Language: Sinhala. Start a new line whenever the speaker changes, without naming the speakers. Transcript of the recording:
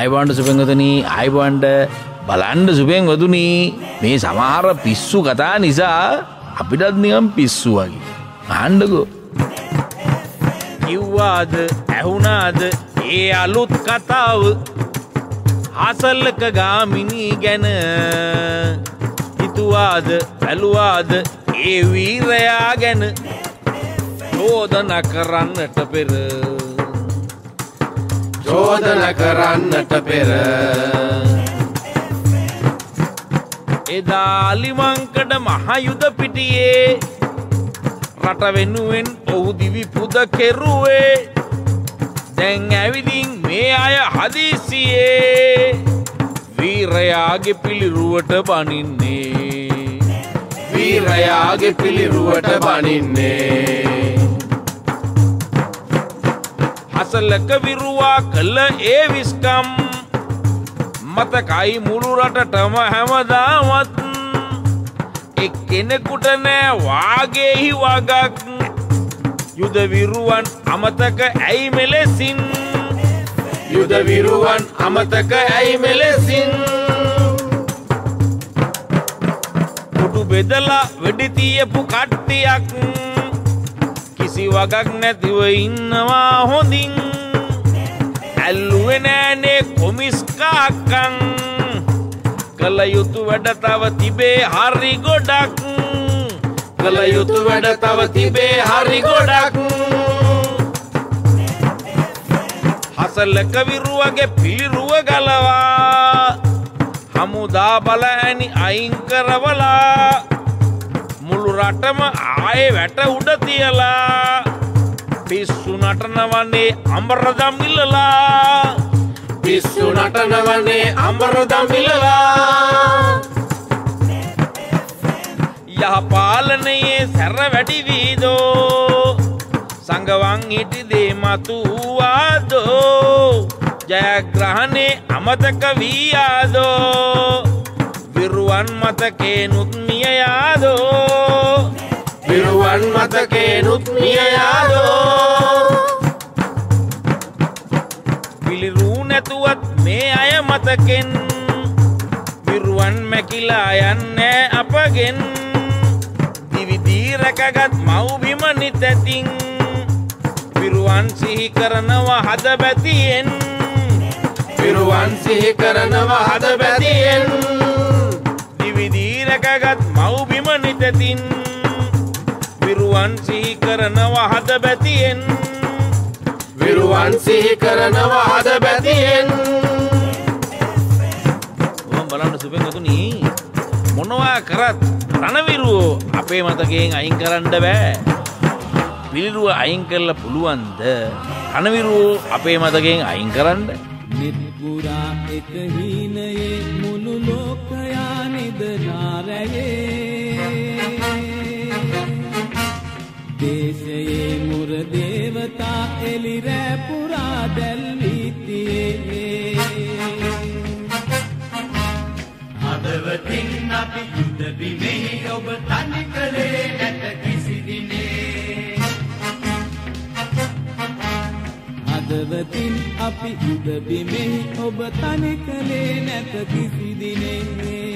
ආයිබන්ඩ සුපෙන්ගතුනී ආයිබන්ඩ බලන්ඩ සුපෙන් වතුනී මේ සමහර පිස්සු කතා නිසා අපිටත් නිකම් පිස්සු වගේ. ආණ්ඩකෝ. කිව්වාද ඇහුනාද ඒ අලුත් කතාව හසල්ලක ගාමිනී ගැන හිතුවාද බැලුවාද ඒ වීරයා ගැන චෝදන කරන්නට පෙර
චෝදන කරන්නට පෙර.
එදා අලිමංකඩ මහයුද පිටියේ රට වෙනුවෙන් ඔහු දිවි පුද කෙරුවේ. දැන් ඇවිදින් මේ අය හදිසියේ. වීරයාගේ පිළිරුවට බනින්නේ.
වීරයාගේ පිළිරුවට බනින්නේ.
හසලක විරුවා කළ ඒ විස්කම්. මතකයි මුළු රටටම හැමදාමත් එක්කෙනෙකුට නෑ වාගේහි වගක්. යුද විරුවන් අමතක ඇයි මෙලෙසින්?
යුද විරුවන් අමතක ඇයි මෙලෙසින්?
කුඩු බෙදලා වෙඩිතියපු කට්ටියක් කිසි වගක් නැතිව ඉන්නවා හොඳින්. ඇල්ලුවෙ නෑනේ කොමිස්කාකං කළ යුතු වැඩ තව තිබේ හරි ගොඩක්.
කළ යුතු වැඩ තව තිබේ හරි ගොඩක්.
හසලක විරුවගේ පිළිරුව ගලවා. හමුදා බල ඇනි අයින් කරවලා. මුළු රටම ආයෙ වැට උඩ තියලා. පිස්සු නටනවන්නේ අම්බරදම් ඉල්ලලා.
පිස්සු නටනවනේ අම්බර දමිලලා
යහපාලනයේ සැර වැඩි වීදෝ. සංගවන් හිටිදේ මතුවාදෝ ජයග්‍රහණේ අමතක වීයාදෝ. විරුවන් මතකේ නුත්මිය යාදෝ
විරුවන් මතකේනුත් මිය යාදෝ
පිළිරූ නැතුවත් මේ අය මතකෙන්. විරුවන් මැකිලා යන්නේ අපගෙන්. දිවිදී රැකගත් මව්බිම නිතැතින්. විරුවන් සිහි කරනවා හද බැතියෙන්.
විරුවන් සිහි කරනවා හද බැතියෙන්
රැකගත් මව්බිම නිතැතින්. විරුවන් සිහි කරනවා හද බැතියෙන්.
විරුවන් සිහි කරනවා හද බැතියෙන්.
බලන්න සුපෙන් ගතුනී මොනවා කරත් රණවිරුවෝ අපේ මතකයෙන් අයින් කරන්න බෑ. පිළිරුව අයින් කරලා පුළුවන්ද? රණවිරුවෝ අපේ මතකයෙන් අයින් කරන්න.
නිත්පුරා එක හීනයේ දේවතා එලිරෑ පුරා දැල්වීතියේ
හදවතින් අපි යුද බිමෙහි ඔබ තනි කළේ නැත කිසි දිනේ.
හදවතින් අපි යුද බිමෙහි ඔබ තනි කළේ නැත කිසි දිනේ